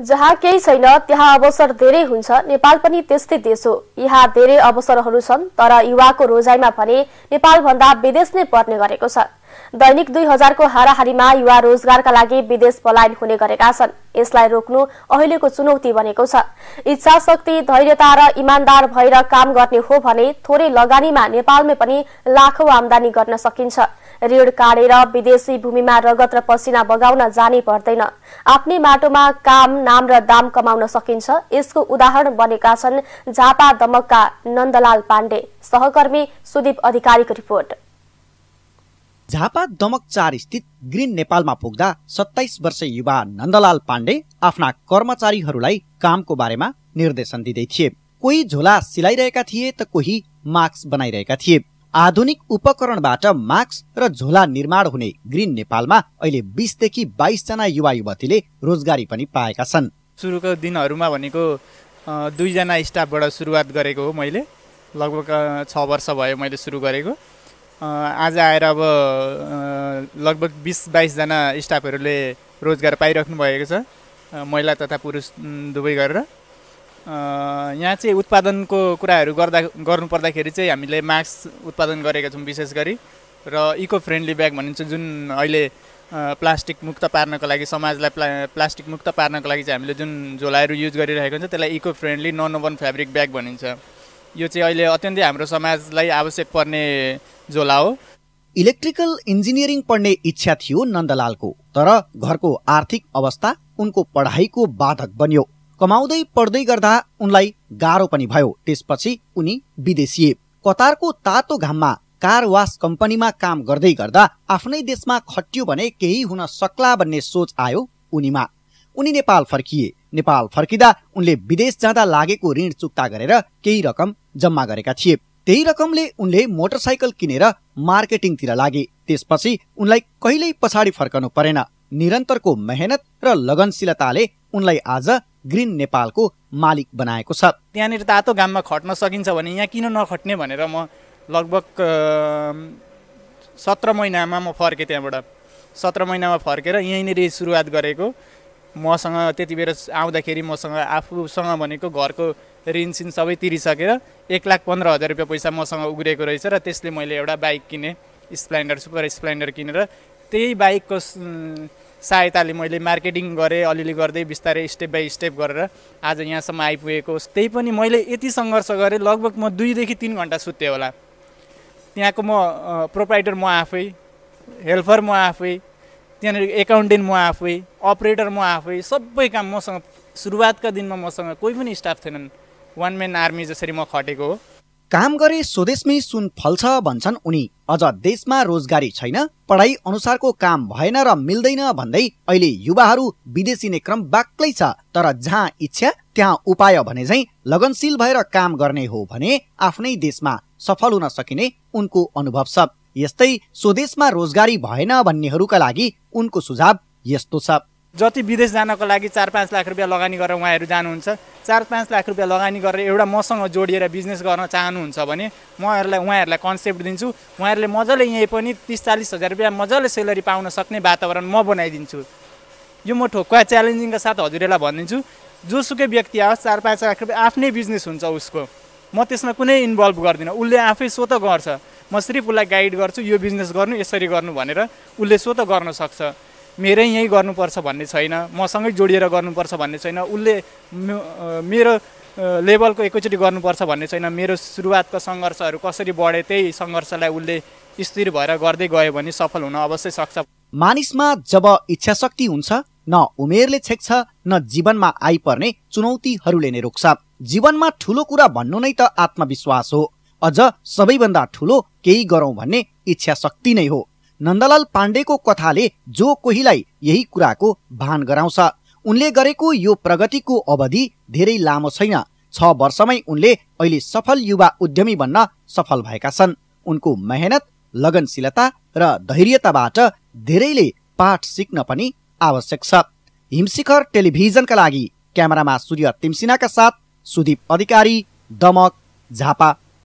जहाँ केही छैन त्यहाँ अवसर धेरै हुन्छ। नेपाल पनि त्यस्तै देश हो। यहाँ धेरै अवसरहरू छन् तर युवाको रोजाइमा भने नेपालभन्दा विदेश नै पर्ने गरेको छ। दैनिक दुई हजारको हाराहारीमा युवा रोजगारका लागि विदेश पलायन हुने गरेका छन्। यसलाई रोक्नु अहिलेको चुनौती बनेको छ। इच्छा शक्ति धैर्यता र इमान्दार भएर काम गर्ने हो भने थोरै लगानीमा नेपालमै पनि लाखौं आमदानी गर्न सकिन्छ। ऋण काटेर विदेशी भूमिमा रगत र पसिना बगाउन जानै पर्दैन। आफ्नै माटोमा काम नाम र दाम कमाउन सकिन्छ। यसको उदाहरण बनेका छन् झापा दमकका नन्दलाल पाण्डे। सहकर्मी सुदीप अधिकारीको रिपोर्ट। झापा दमक चार स्थित ग्रिन नेपालमा पुग्दा सत्ताइस वर्ष युवा नन्दलाल पाण्डे आफ्ना कर्मचारीहरूलाई कामको बारेमा निर्देशन दिँदै थिए। कोही झोला सिलाइरहेका थिए त कोही मास्क बनाइरहेका थिए। आधुनिक उपकरणबाट मास्क र झोला निर्माण हुने ग्रिन नेपालमा अहिले बिसदेखि बाइसजना युवा युवतीले रोजगारी पनि पाएका छन्। सुरुको दिनहरूमा भनेको दुईजना स्टाफबाट सुरुवात गरेको हो मैले। लगभग छ वर्ष भयो मैले सुरु गरेको। आज आएर अब लगभग बिस बाइसजना स्टाफहरूले रोजगार पाइराख्नु भएको छ। महिला तथा पुरुष दुवै गरेर। यहाँ चाहिँ उत्पादनको कुराहरू गर्दा गर्नुपर्दाखेरि चाहिँ हामीले मास्क उत्पादन गरेका छौँ विशेष गरी र इको फ्रेन्डली ब्याग भनिन्छ जुन अहिले प्लास्टिक मुक्त पार्नको लागि समाजलाई प्ला प्लास्टिक मुक्त पार्नको लागि चाहिँ हामीले जुन झोलाहरू युज गरिरहेको हुन्छ त्यसलाई eco friendly non woven fabric bag भनिन्छ। यो चाहिँ अहिले अत्यन्तै हाम्रो समाजलाई आवश्यक पर्ने झोला हो। इलेक्ट्रिकल इन्जिनियरिङ पढ्ने इच्छा थियो नन्दलालको तर घरको आर्थिक अवस्था उनको पढाइको बाधक बन्यो। कमाउँदै पढ्दै गर्दा उनलाई गाह्रो पनि भयो। त्यसपछि उनी विदेशिए कतारको तातो घाममा कार वास कम्पनीमा काम गर्दै गर्दा आफ्नै देशमा खटियो भने केही हुन सक्ला भन्ने सोच आयो उनीमा। उनी नेपाल फर्किए। नेपाल फर्किँदा उनले विदेश जाँदा लागेको ऋण चुक्ता गरेर केही रकम जम्मा गरेका थिए। त्यही रकमले उनले मोटरसाइकल किनेर मार्केटिङतिर लागे। त्यसपछि उनलाई कहिल्यै पछाडि फर्कनु परेन। निरन्तरको मेहनत र लगनशीलताले उनलाई आज ग्रिन नेपालको मालिक बनाएको छ। त्यहाँनिर तातो घाममा खट्न सकिन्छ भने यहाँ किन नखट्ने भनेर म लगभग सत्र महिनामा म फर्केँ त्यहाँबाट। सत्र महिनामा फर्केर यहीँनिर सुरुवात गरेको। मसँग त्यति बेर आउँदाखेरि मसँग आफूसँग भनेको घरको ऋण सिन सबै तिरिसकेर एक लाख पन्ध्र हजार रुपियाँ पैसा मसँग उग्रिएको रहेछ र त्यसले मैले एउटा बाइक किनेँ स्प्लेन्डर सुपर स्प्लेन्डर किनेर। त्यही बाइकको सहायताले मैले मार्केटिङ गरेँ अलिअलि गर्दै बिस्तारै स्टेप बाई स्टेप गरेर आज यहाँसम्म आइपुगेको। त्यही पनि मैले यति सङ्घर्ष गरेँ लगभग म दुईदेखि तिन घन्टा सुत्थेँ होला। त्यहाँको म प्रोपाइटर म आफै हेल्पर म आफै त्यहाँनिर एकाउन्टेन्ट म आफै अपरेटर म आफै सबै काम मसँग सुरुवातका दिनमा मसँग कोही पनि स्टाफ थिएनन् वान म्यान आर्मी जसरी म खटेको हो। काम गरे स्वदेशमै सुन फल्छ भन्छन् उनी। अझ देशमा रोजगारी छैन पढाइ अनुसारको काम भएन र मिल्दैन भन्दै अहिले युवाहरू विदेशिने क्रम बाक्लै छ। तर जहाँ इच्छा त्यहाँ उपाय भने झै लगनशील भएर काम गर्ने हो भने आफ्नै देशमा सफल हुन सकिने उनको अनुभव छ। यस्तै स्वदेशमा रोजगारी भएन भन्नेहरूका लागि उनको सुझाव यस्तो छ। जति विदेश जानको लागि चार पाँच लाख रुपियाँ लगानी गरेर उहाँहरू जानुहुन्छ चार पाँच लाख रुपियाँ लगानी गरेर एउटा मसँग जोडिएर बिजनेस गर्न चाहनुहुन्छ भने उहाँहरूलाई उहाँहरूलाई कन्सेप्ट दिन्छु। उहाँहरूले मजाले यहीँ पनि तिस चालिस हजार रुपियाँ मजाले सेलरी पाउन सक्ने वातावरण म बनाइदिन्छु। यो म ठोक्का च्यालेन्जिङका साथ हजुरलाई भनिदिन्छु जोसुकै व्यक्ति आओस् चार पाँच लाख रुपियाँ आफ्नै बिजनेस हुन्छ उसको। म त्यसमा कुनै इन्भल्भ गर्दिनँ। उसले आफै स्वत गर्छ। म सिर्फ उसलाई गाइड गर्छु यो बिजनेस गर्नु यसरी गर्नु भनेर उसले स्वत गर्न सक्छ। मेरै यहीँ गर्नुपर्छ भन्ने छैन मसँगै जोडिएर गर्नुपर्छ भन्ने छैन उसले मेरो लेभलको एकैचोटि गर्नुपर्छ भन्ने छैन मेरो सुरुवातको सङ्घर्षहरू कसरी बढे त्यही सङ्घर्षलाई उसले स्थिर भएर गर्दै गयो भने सफल हुन अवश्य सक्छ। मानिसमा जब इच्छा शक्ति हुन्छ न उमेरले छेक्छ न जीवनमा आइपर्ने चुनौतीहरूले नै रोक्छ। जीवनमा ठुलो कुरा भन्नु नै त आत्मविश्वास हो। अझ सबैभन्दा ठुलो केही गरौँ भन्ने इच्छा शक्ति नै हो। नन्दलाल पाण्डेको कथाले जो कोहीलाई यही कुराको भान गराउँछ उनले गरेको यो प्रगतिको अवधि धेरै लामो छैन। छ वर्षमै उनले अहिले सफल युवा उद्यमी बन्न सफल भएका छन्। उनको मेहनत लगनशीलता र धैर्यताबाट धेरैले पाठ सिक्न पनि आवश्यक छ। हिमशिखर टेलिभिजनका लागि क्यामेरामा सूर्य तिमसिनाका साथ सुदीप अधिकारी दमक झापा।